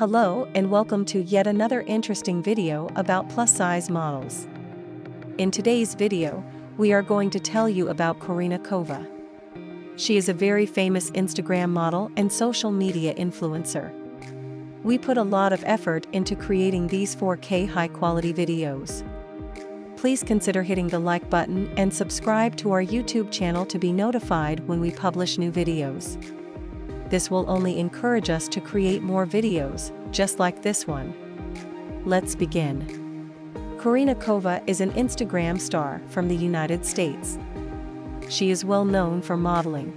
Hello and welcome to yet another interesting video about plus-size models. In today's video, we are going to tell you about Korina Kova. She is a very famous Instagram model and social media influencer. We put a lot of effort into creating these 4K high-quality videos. Please consider hitting the like button and subscribe to our YouTube channel to be notified when we publish new videos. This will only encourage us to create more videos, just like this one. Let's begin. Korina Kova is an Instagram star from the United States. She is well known for modeling.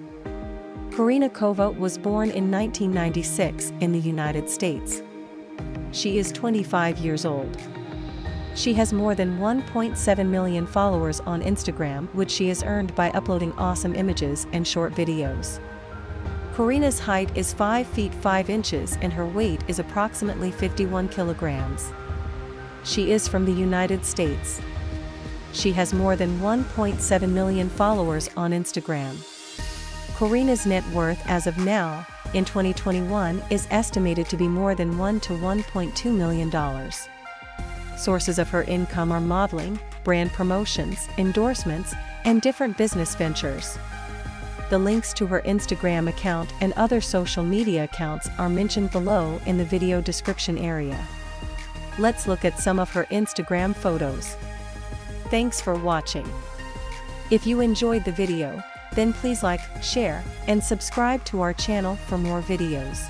Korina Kova was born in 1996 in the United States. She is 25 years old. She has more than 1.7 million followers on Instagram which she has earned by uploading awesome images and short videos. Korina's height is 5 feet 5 inches and her weight is approximately 51 kilograms. She is from the United States. She has more than 1.7 million followers on Instagram. Korina's net worth as of now, in 2021 is estimated to be more than 1 to 1.2 million dollars. Sources of her income are modeling, brand promotions, endorsements, and different business ventures. The links to her Instagram account and other social media accounts are mentioned below in the video description area. Let's look at some of her Instagram photos. Thanks for watching. If you enjoyed the video, then please like, share, and subscribe to our channel for more videos.